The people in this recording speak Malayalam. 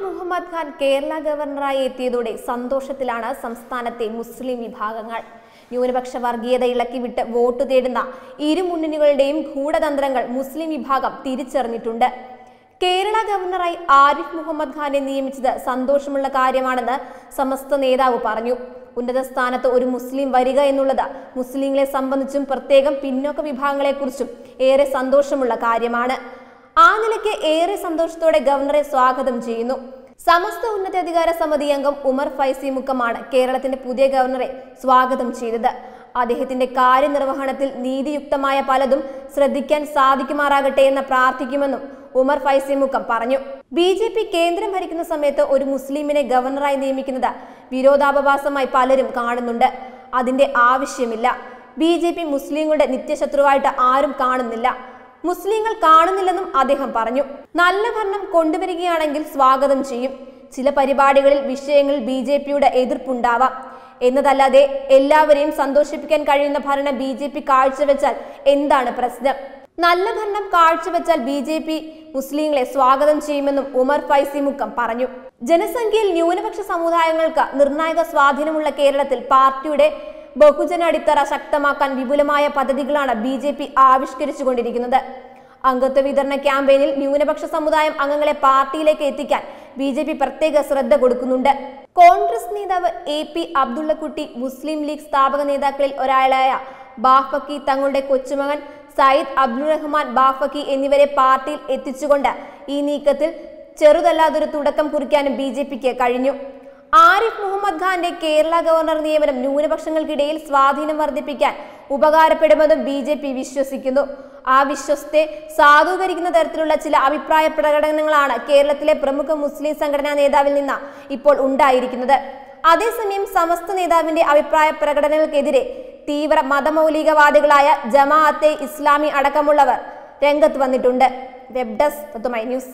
ഖാൻ കേരള ഗവർണറായി എത്തിയതോടെ സന്തോഷത്തിലാണ് സംസ്ഥാനത്തെ മുസ്ലിം വിഭാഗങ്ങൾ. ന്യൂനപക്ഷ വർഗീയത ഇളക്കിവിട്ട് വോട്ട് തേടുന്ന ഇരുമുന്നണികളുടെയും ഗൂഢതന്ത്രങ്ങൾ മുസ്ലിം വിഭാഗം തിരിച്ചറിഞ്ഞിട്ടുണ്ട്. കേരള ഗവർണറായി ആരിഫ് മുഹമ്മദ് ഖാനെ നിയമിച്ചത് സന്തോഷമുള്ള കാര്യമാണെന്ന് സമസ്ത നേതാവ് പറഞ്ഞു. ഉന്നത സ്ഥാനത്ത് ഒരു മുസ്ലിം വരിക എന്നുള്ളത് മുസ്ലിങ്ങളെ സംബന്ധിച്ചും പ്രത്യേകം പിന്നോക്ക വിഭാഗങ്ങളെക്കുറിച്ചും ഏറെ സന്തോഷമുള്ള കാര്യമാണ്. ആ നിലയ്ക്ക് ഏറെ സന്തോഷത്തോടെ ഗവർണറെ സ്വാഗതം ചെയ്യുന്നു. സമസ്ത ഉന്നതാധികാര സമിതി അംഗം ഉമർ ഫൈസി മുക്കമാണ് കേരളത്തിന്റെ പുതിയ ഗവർണറെ സ്വാഗതം ചെയ്തത്. അദ്ദേഹത്തിന്റെ കാര്യനിർവഹണത്തിൽ നീതിയുക്തമായ പലതും ശ്രദ്ധിക്കാൻ സാധിക്കുമാറാകട്ടെ എന്ന് പ്രാർത്ഥിക്കുമെന്നും ഉമർ ഫൈസി മുക്കം പറഞ്ഞു. ബി ജെ പി കേന്ദ്രം ഭരിക്കുന്ന സമയത്ത് ഒരു മുസ്ലിമിനെ ഗവർണറായി നിയമിക്കുന്നത് വിരോധാഭാസമായി പലരും കാണുന്നുണ്ട്. അതിന്റെ ആവശ്യമില്ല. ബി ജെ പി മുസ്ലിങ്ങളുടെ നിത്യശത്രുവായിട്ട് ആരും കാണുന്നില്ല. മുസ്ലിങ്ങൾ കാണുന്നില്ലെന്നും അദ്ദേഹം പറഞ്ഞു. നല്ല ഭരണം കൊണ്ടുവരികയാണെങ്കിൽ സ്വാഗതം ചെയ്യും. ചില പരിപാടികളിൽ വിഷയങ്ങൾ ബി ജെ പിയുടെ എതിർപ്പുണ്ടാവാം. എന്നതല്ലാതെ എല്ലാവരെയും സന്തോഷിപ്പിക്കാൻ കഴിയുന്ന ഭരണം ബി ജെ പി കാഴ്ചവെച്ചാൽ എന്താണ് പ്രശ്നം? നല്ല ഭരണം കാഴ്ചവെച്ചാൽ ബി ജെ പി മുസ്ലിങ്ങളെ സ്വാഗതം ചെയ്യുമെന്നും ഉമർ ഫൈസി മുക്കം പറഞ്ഞു. ജനസംഖ്യയിൽ ന്യൂനപക്ഷ സമുദായങ്ങൾക്ക് നിർണായക സ്വാധീനമുള്ള കേരളത്തിൽ പാർട്ടിയുടെ ബഹുജന അടിത്തറ ശക്തമാക്കാൻ വിപുലമായ പദ്ധതികളാണ് ബി ജെ പി ആവിഷ്കരിച്ചുകൊണ്ടിരിക്കുന്നത്. അംഗത്വ വിതരണ ക്യാമ്പയിനിൽ ന്യൂനപക്ഷ സമുദായം അംഗങ്ങളെ പാർട്ടിയിലേക്ക് എത്തിക്കാൻ ബി ജെ പി പ്രത്യേക ശ്രദ്ധ കൊടുക്കുന്നുണ്ട്. കോൺഗ്രസ് നേതാവ് എ പി അബ്ദുള്ളക്കുട്ടി മുസ്ലിം ലീഗ് സ്ഥാപക നേതാക്കളിൽ ഒരാളായ ബാഫക്കി തങ്ങളുടെ കൊച്ചുമകൻ സയ്യിദ് അബ്ദുൾ റഹ്മാൻ ബാഫക്കി എന്നിവരെ പാർട്ടിയിൽ എത്തിച്ചുകൊണ്ട് ഈ നീക്കത്തിൽ ചെറുതല്ലാതൊരു തുടക്കം കുറിക്കാനും ബി കഴിഞ്ഞു. ആരിഫ് മുഹമ്മദ് ഖാന്റെ കേരള ഗവർണർ നിയമനം ന്യൂനപക്ഷങ്ങൾക്കിടയിൽ സ്വാധീനം വർദ്ധിപ്പിക്കാൻ ഉപകാരപ്പെടുമെന്നും ബി ജെ പി വിശ്വസിക്കുന്നു. ആ വിശ്വസത്തെ സാധൂകരിക്കുന്ന തരത്തിലുള്ള ചില അഭിപ്രായ പ്രകടനങ്ങളാണ് കേരളത്തിലെ പ്രമുഖ മുസ്ലിം സംഘടനാ നേതാവിൽ നിന്ന് ഇപ്പോൾ ഉണ്ടായിരിക്കുന്നത്. അതേസമയം സമസ്ത നേതാവിന്റെ അഭിപ്രായ പ്രകടനങ്ങൾക്കെതിരെ തീവ്ര മതമൗലികവാദികളായ ജമാഅത്തെ ഇസ്ലാമി അടക്കമുള്ളവർ രംഗത്ത് വന്നിട്ടുണ്ട്. Web desk news.